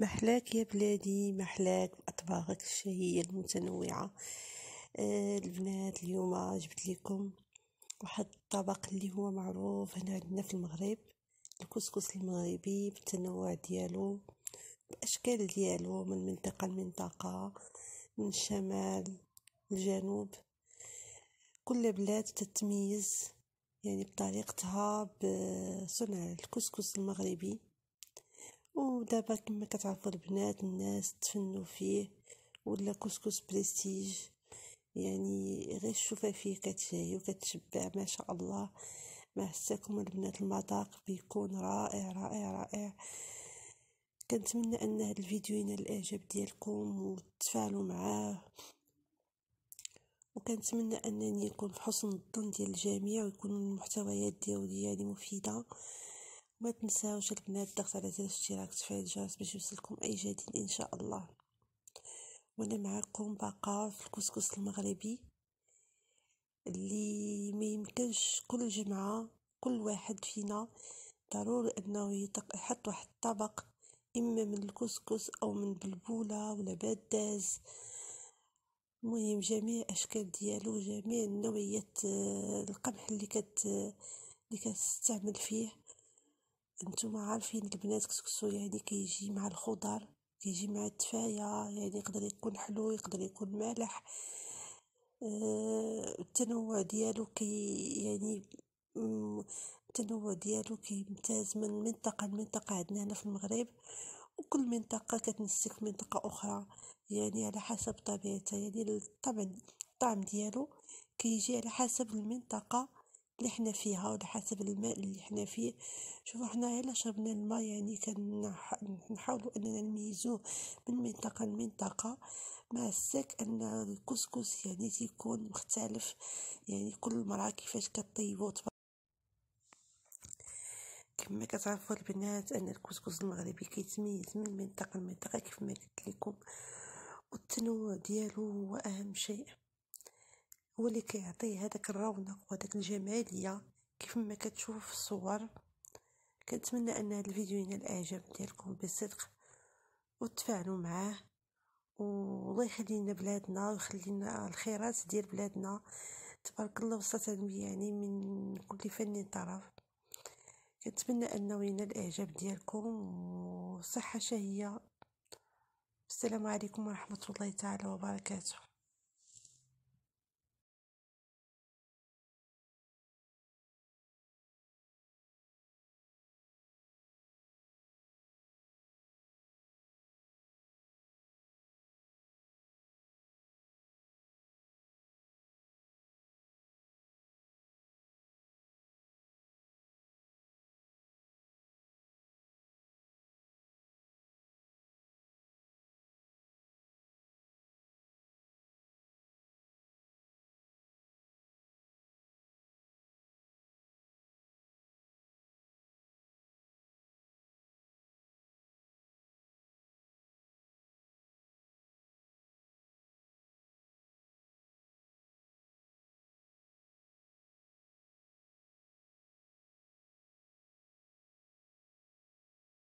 محلاك يا بلادي محلاك بأطباقك الشهية المتنوعة. آه البنات اليوم جبت لكم واحد الطبق اللي هو معروف هنا عندنا في المغرب الكسكس المغربي بالتنوع ديالو بأشكال ديالو من منطقة لمنطقة من الشمال الجنوب كل بلاد تتميز يعني بطريقتها بصنع الكسكس المغربي. ودابا كما كتعرفوا البنات الناس تفنوا فيه ولا كسكس بريستيج يعني غير الشوفه فيه كتشهي وكتشبع ما شاء الله. ما حساكم البنات المذاق بيكون رائع رائع رائع. كنتمنى أن هذا الفيديو ينال الإعجاب ديالكم وتفاعلوا معاه. وكنتمنى أنني يكون في حسن الظن ديال الجميع ويكون المحتويات ديالي يعني مفيدة. ما تنساوش البنات الضغط على زر الاشتراك وتفعيل الجرس باش يوصلكم أي جديد إن شاء الله. وأنا معكم باقا في الكسكس المغربي اللي ما يمكنش كل جمعة كل واحد فينا ضروري إنه يحط واحد الطبق إما من الكسكس أو من بلبولة ولا باداز. المهم جميع اشكال ديالو جميع نوعيات آه، القمح اللي كت اللي كتستعمل فيه. انتوما عارفين البنات كسكسو يعني كيجي مع الخضر كيجي مع التفاية يعني يقدر يكون حلو يقدر يكون مالح. آه التنوع ديالو كي يعني التنوع ديالو كيمتاز من منطقة لمنطقة. عندنا هنا في المغرب وكل منطقة كتنسيك منطقة أخرى يعني على حسب طبيعتها. يعني الطبع الطعم ديالو كيجي على حسب المنطقة. اللي حنا فيها وعلى حسب الماء اللي حنا فيه. شوفوا حنا الا شربنا الماء يعني كنحاولوا إننا نميزوه من منطقة لمنطقة. مع السك إن الكسكس يعني تيكون مختلف يعني كل مرة كيفاش كطيبو كما كتعرفوا البنات إن الكسكس المغربي كيتميز من منطقة لمنطقة كيف ما قلت لكم والتنوع ديالو هو أهم شيء. هو اللي كيعطيه هذاك الرونق وهذاك الجمالية كيف ما كتشوفوا في الصور. كنتمنى أن هذا الفيديو ينال الإعجاب ديالكم بصدق وتفاعلوا معاه. والله يخلي بلادنا ويخلي لنا الخيرات ديال بلادنا. تبارك الله وصلت يعني من كل فن طرف. كنتمنى أنه ينال الإعجاب ديالكم. وصحة شهية. السلام عليكم ورحمة الله تعالى وبركاته.